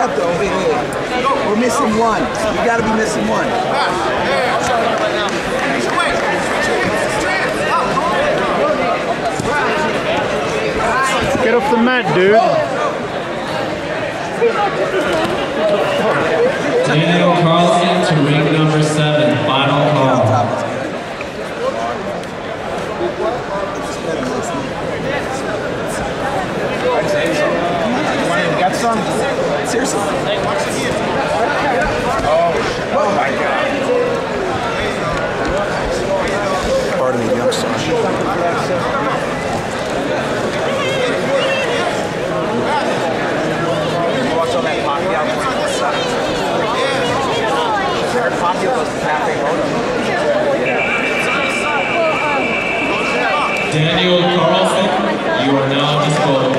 up though. Wait, wait. We're missing one. We gotta be missing one. Get off the mat, dude. Daniel Carlson to ring number seven, Daniel Carlson, you are now disqualified.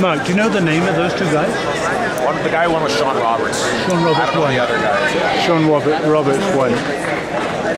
Mark, do you know the name of those two guys? One, the guy won was Sean Roberts. Sean Roberts I don't know the other guy. Sean Robert, Roberts won.